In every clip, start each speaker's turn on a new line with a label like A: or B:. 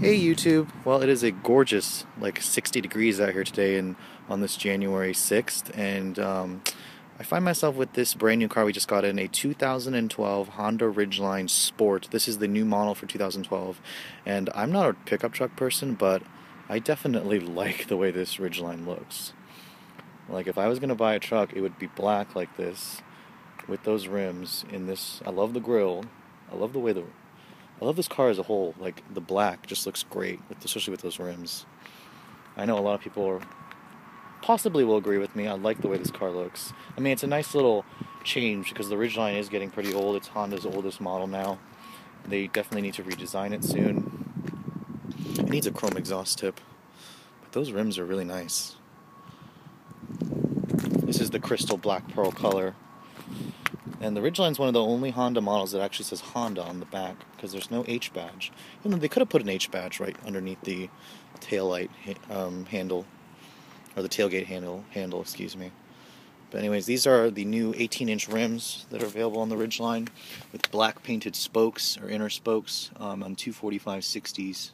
A: Hey YouTube. Well, it is a gorgeous, like 60 degrees out here today, and on this January 6th, and um, I find myself with this brand new car we just got in a 2012 Honda Ridgeline Sport. This is the new model for 2012, and I'm not a pickup truck person, but I definitely like the way this Ridgeline looks. Like if I was gonna buy a truck, it would be black like this, with those rims. In this, I love the grill. I love the way the I love this car as a whole. Like the black just looks great, especially with those rims. I know a lot of people are possibly will agree with me. I like the way this car looks. I mean, it's a nice little change because the Ridgeline is getting pretty old. It's Honda's oldest model now. They definitely need to redesign it soon. It needs a chrome exhaust tip, but those rims are really nice. This is the crystal black pearl color. And the Ridgeline is one of the only Honda models that actually says Honda on the back because there's no H badge. Though they could have put an H badge right underneath the taillight um, handle or the tailgate handle handle, excuse me. But anyways, these are the new 18-inch rims that are available on the Ridgeline with black painted spokes or inner spokes um, on 245 60s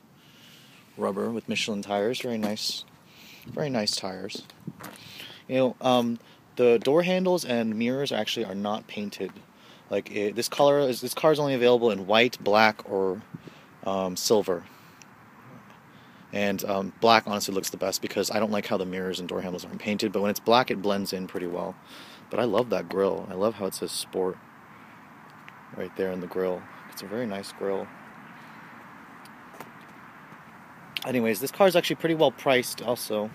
A: rubber with Michelin tires. Very nice, very nice tires. You know, um, the door handles and mirrors actually are not painted. Like it, this color is this car is only available in white, black, or um, silver. And um, black honestly looks the best because I don't like how the mirrors and door handles aren't painted. But when it's black, it blends in pretty well. But I love that grill. I love how it says Sport right there in the grill. It's a very nice grill. Anyways, this car is actually pretty well priced also.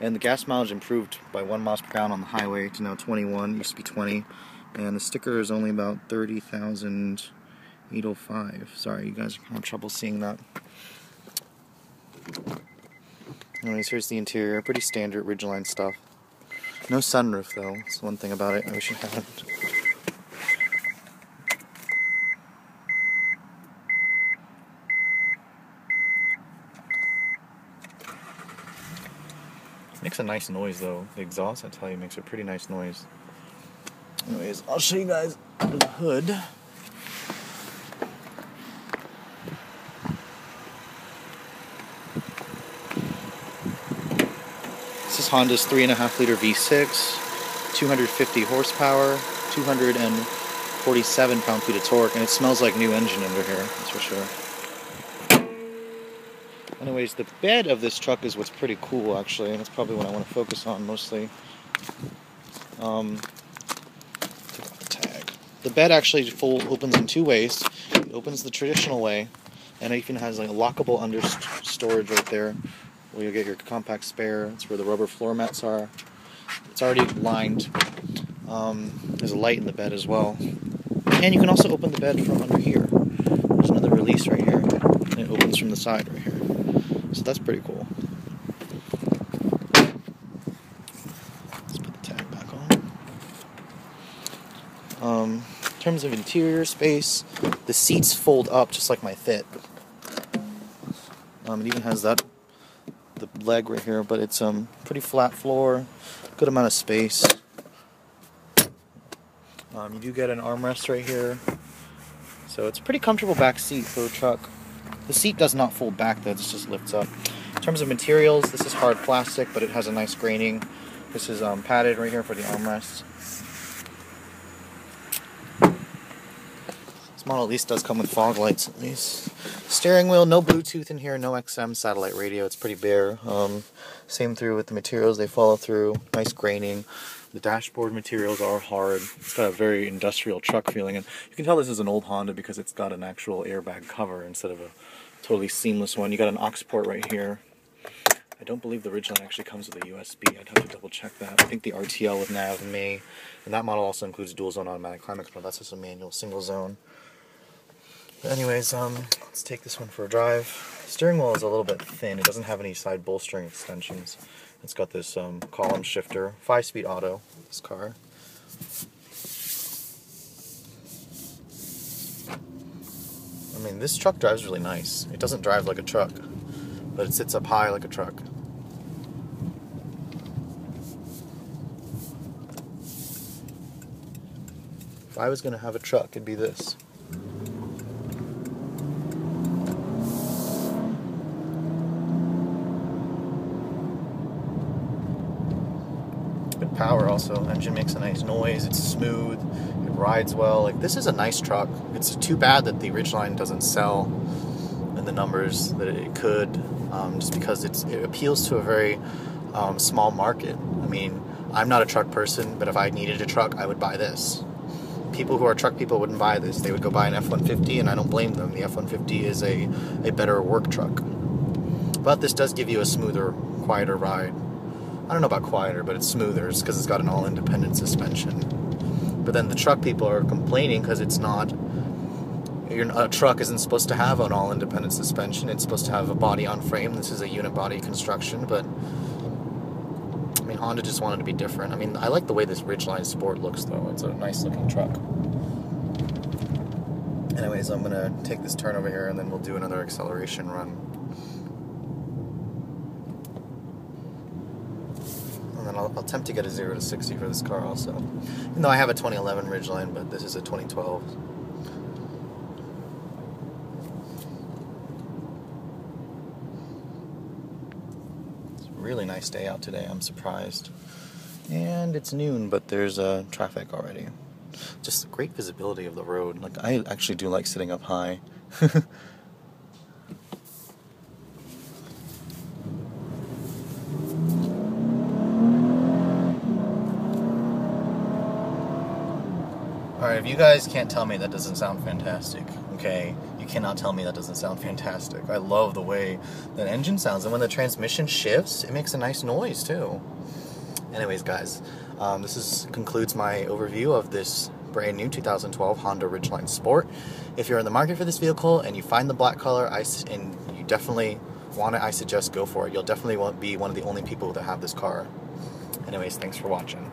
A: And the gas mileage improved by 1 miles per gallon on the highway to now 21. It used to be 20. And the sticker is only about 30,805. Sorry, you guys are having trouble seeing that. Anyways, here's the interior. Pretty standard Ridgeline stuff. No sunroof, though. That's one thing about it I wish it had. Makes a nice noise though. The exhaust, I tell you, makes a pretty nice noise. Anyways, I'll show you guys under the hood. This is Honda's 3.5 liter V6, 250 horsepower, 247 pound feet of torque, and it smells like new engine under here, that's for sure. Anyways, the bed of this truck is what's pretty cool, actually, and it's probably what I want to focus on mostly. Um, tag. The bed actually full opens in two ways. It opens the traditional way, and it even has like a lockable under storage right there, where you get your compact spare. It's where the rubber floor mats are. It's already lined. Um, there's a light in the bed as well, and you can also open the bed from under here. There's another release right here, and it opens from the side right here. So that's pretty cool. Let's put the tag back on. Um, in terms of interior space, the seats fold up just like my Fit. Um, it even has that the leg right here, but it's um pretty flat floor, good amount of space. Um, you do get an armrest right here, so it's a pretty comfortable back seat for a truck. The seat does not fold back though, this just lifts up. In terms of materials, this is hard plastic, but it has a nice graining. This is um, padded right here for the armrests. This model at least does come with fog lights at least. Steering wheel, no Bluetooth in here, no XM satellite radio, it's pretty bare. Um, same through with the materials, they follow through, nice graining. The dashboard materials are hard. It's got a very industrial truck feeling, and you can tell this is an old Honda because it's got an actual airbag cover instead of a totally seamless one. You got an aux port right here. I don't believe the Ridgeline actually comes with a USB. I'd have to double check that. I think the RTL with nav may, and that model also includes dual zone automatic climate control. That's just a manual single zone. But anyways, um, let's take this one for a drive. Steering wheel is a little bit thin. It doesn't have any side bolstering extensions. It's got this um, column shifter, five-speed auto. This car. I mean, this truck drives really nice. It doesn't drive like a truck, but it sits up high like a truck. If I was going to have a truck, it'd be this. Also. Engine makes a nice noise. It's smooth. It rides well. Like this is a nice truck. It's too bad that the Ridgeline doesn't sell in the numbers that it could, um, just because it appeals to a very um, small market. I mean, I'm not a truck person, but if I needed a truck, I would buy this. People who are truck people wouldn't buy this. They would go buy an F-150, and I don't blame them. The F-150 is a, a better work truck. But this does give you a smoother, quieter ride. I don't know about quieter, but it's smoother because it's got an all-independent suspension. But then the truck people are complaining because it's not. A truck isn't supposed to have an all-independent suspension. It's supposed to have a body on frame. This is a unibody construction, but I mean Honda just wanted to be different. I mean I like the way this Ridgeline Sport looks though. It's a nice looking truck. Anyways, I'm gonna take this turn over here and then we'll do another acceleration run. I'll, attempt to get a 0 to 60 for this car also. Even though I have a 2011 Ridgeline, but this is a 2012. It's a really nice day out today, I'm surprised. And it's noon, but there's uh, traffic already. Just great visibility of the road. Like I actually do like sitting up high. Alright, if you guys can't tell me that doesn't sound fantastic, okay, you cannot tell me that doesn't sound fantastic. I love the way that engine sounds, and when the transmission shifts, it makes a nice noise too. Anyways, guys, um, this is concludes my overview of this brand new 2012 Honda Ridgeline Sport. If you're in the market for this vehicle and you find the black color, I, and you definitely want it, I suggest go for it. You'll definitely be one of the only people that have this car. Anyways, thanks for watching.